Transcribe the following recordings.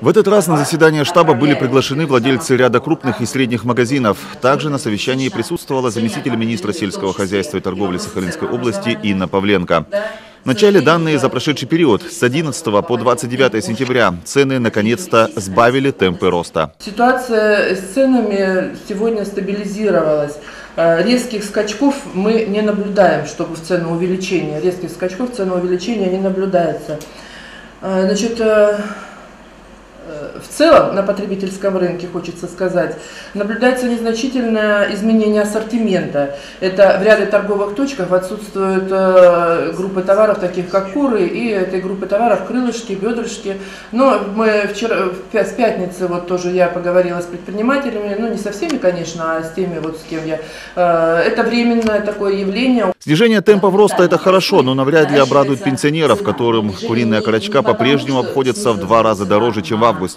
В этот раз на заседание штаба были приглашены владельцы ряда крупных и средних магазинов. Также на совещании присутствовала заместитель министра сельского хозяйства и торговли Сахалинской области Инна Павленко. В начале данные за прошедший период с 11 по 29 сентября цены наконец-то сбавили темпы роста. Ситуация с ценами сегодня стабилизировалась. Э, резких скачков мы не наблюдаем, чтобы в ценоувеличение. Резких скачков ценоувеличения не наблюдается. Э, значит, э, в целом на потребительском рынке, хочется сказать, наблюдается незначительное изменение ассортимента. Это в ряде торговых точках отсутствуют э, группы товаров, таких как куры, и этой группы товаров крылышки, бедрышки. Но мы вчера, с пятницы, вот тоже я поговорила с предпринимателями, ну не со всеми, конечно, а с теми, вот с кем я. Э, это временное такое явление. Снижение темпов роста – это хорошо, но навряд ли обрадует пенсионеров, которым куриная корочка по-прежнему обходится в два раза дороже, чем в августе.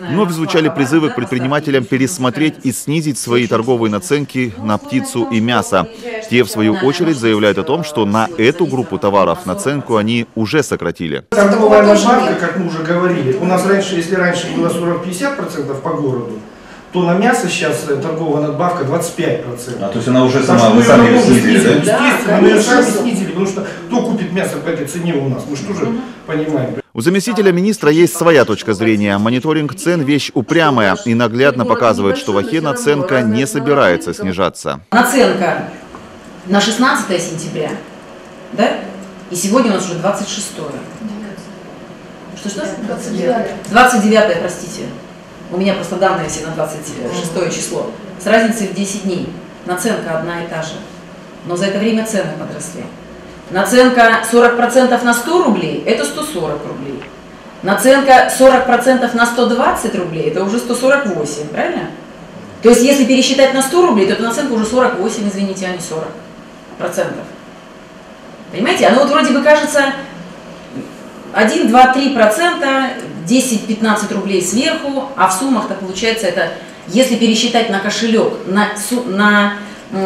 Вновь звучали призывы к предпринимателям пересмотреть и снизить свои торговые наценки на птицу и мясо. Те, в свою очередь, заявляют о том, что на эту группу товаров наценку они уже сократили. Торговая надбавка, как мы уже говорили, у нас раньше, если раньше было 40-50% по городу, то на мясо сейчас э, торговая надбавка 25%. А, то есть она уже сама, вы сами ее снизили, да? Естественно, мы ее сами снизили, потому что кто купит мясо по этой цене у нас, мы же тоже понимаем. У заместителя министра есть своя точка зрения. Мониторинг цен – вещь упрямая и наглядно показывает, что в Ахе наценка не собирается снижаться. Наценка на 16 сентября, да? И сегодня у нас уже 26 Что-что? 29 29 простите. У меня просто данные все на 26 число. С разницей в 10 дней. Наценка одна и та же. Но за это время цены подросли. Наценка 40% на 100 рублей – это 140 рублей. Наценка 40% на 120 рублей – это уже 148, правильно? То есть если пересчитать на 100 рублей, то эта наценка уже 48, извините, а не 40 процентов. Понимаете? Оно вот вроде бы кажется 1, 2, 3 процента, 10-15 рублей сверху, а в суммах-то получается это, если пересчитать на кошелек, на, на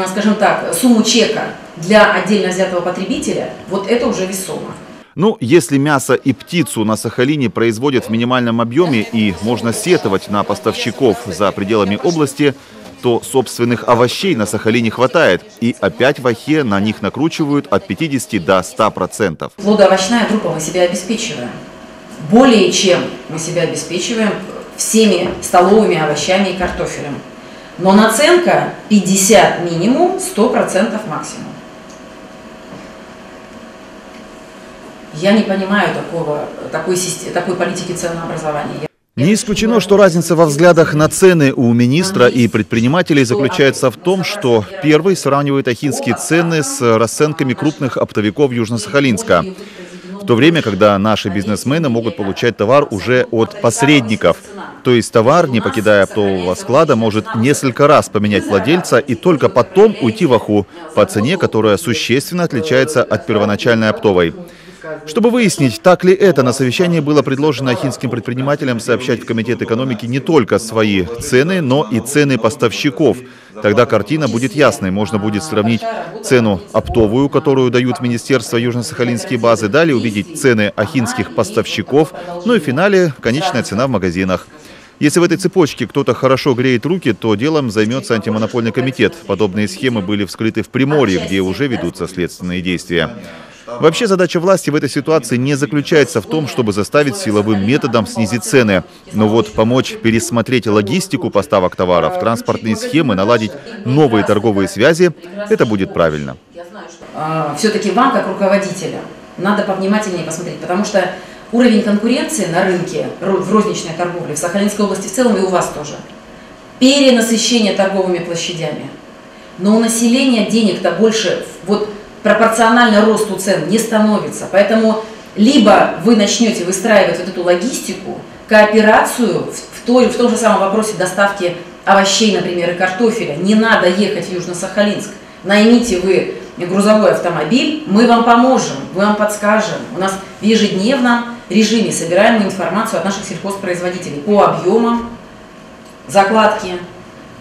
скажем так, сумму чека для отдельно взятого потребителя, вот это уже весомо. Ну, если мясо и птицу на Сахалине производят в минимальном объеме и можно сетовать на поставщиков за пределами области, то собственных овощей на Сахалине хватает. И опять в Ахе на них накручивают от 50 до 100 процентов. Плодоовощная группа мы себя обеспечиваем более чем мы себя обеспечиваем всеми столовыми овощами и картофелем. Но наценка 50 минимум, 100% максимум. Я не понимаю такого, такой, такой политики ценообразования. Не исключено, что разница во взглядах на цены у министра и предпринимателей заключается в том, что первый сравнивает ахинские цены с расценками крупных оптовиков Южно-Сахалинска в то время, когда наши бизнесмены могут получать товар уже от посредников. То есть товар, не покидая оптового склада, может несколько раз поменять владельца и только потом уйти в Аху по цене, которая существенно отличается от первоначальной оптовой. Чтобы выяснить, так ли это, на совещании было предложено ахинским предпринимателям сообщать в Комитет экономики не только свои цены, но и цены поставщиков. Тогда картина будет ясной. Можно будет сравнить цену оптовую, которую дают Министерство Южно-Сахалинские базы, далее увидеть цены ахинских поставщиков, ну и в финале конечная цена в магазинах. Если в этой цепочке кто-то хорошо греет руки, то делом займется антимонопольный комитет. Подобные схемы были вскрыты в Приморье, где уже ведутся следственные действия. Вообще задача власти в этой ситуации не заключается в том, чтобы заставить силовым методом снизить цены. Но вот помочь пересмотреть логистику поставок товаров, транспортные схемы, наладить новые торговые связи – это будет правильно. А, Все-таки вам, как руководителя, надо повнимательнее посмотреть, потому что уровень конкуренции на рынке в розничной торговле в Сахалинской области в целом и у вас тоже. Перенасыщение торговыми площадями. Но у населения денег-то больше, вот пропорционально росту цен не становится. Поэтому либо вы начнете выстраивать вот эту логистику, кооперацию в, той, в том же самом вопросе доставки овощей, например, и картофеля. Не надо ехать в Южно-Сахалинск. Наймите вы грузовой автомобиль, мы вам поможем, мы вам подскажем. У нас в ежедневном режиме собираем информацию от наших сельхозпроизводителей по объемам закладки,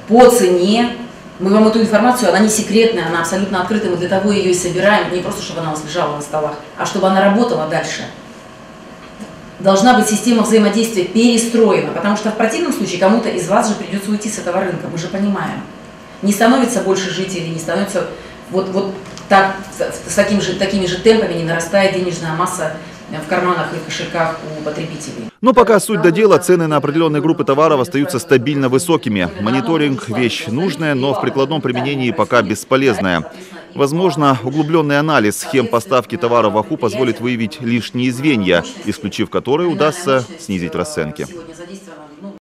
по цене, мы вам эту информацию, она не секретная, она абсолютно открытая, мы для того ее и собираем, не просто, чтобы она у нас лежала на столах, а чтобы она работала дальше. Должна быть система взаимодействия перестроена, потому что в противном случае кому-то из вас же придется уйти с этого рынка, мы же понимаем. Не становится больше жителей, не становится вот, вот так, с таким же, такими же темпами не нарастает денежная масса в карманах и кошельках у потребителей. Но пока суть до дела, цены на определенные группы товаров остаются стабильно высокими. Мониторинг – вещь нужная, но в прикладном применении пока бесполезная. Возможно, углубленный анализ схем поставки товаров в АХУ позволит выявить лишние звенья, исключив которые удастся снизить расценки.